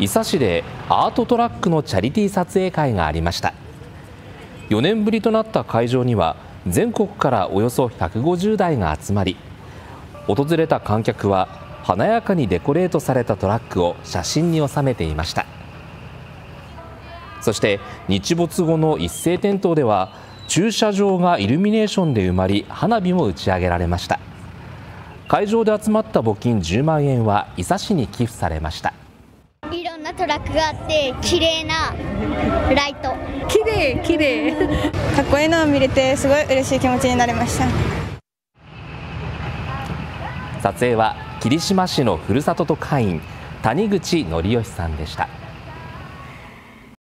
伊佐市でアートトラックのチャリティー撮影会がありました。4年ぶりとなった会場には全国からおよそ150台が集まり訪れた観客は華やかにデコレートされたトラックを写真に収めていました。そして日没後の一斉点灯では駐車場がイルミネーションで埋まり花火も打ち上げられました。会場で集まった募金10万円は伊佐市に寄付されました。なトラックがあって綺麗なライト。綺麗綺麗。かっこいいのを見れてすごい嬉しい気持ちになりました。撮影は霧島市のふるさと特派員谷口則義さんでした